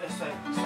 Let's side.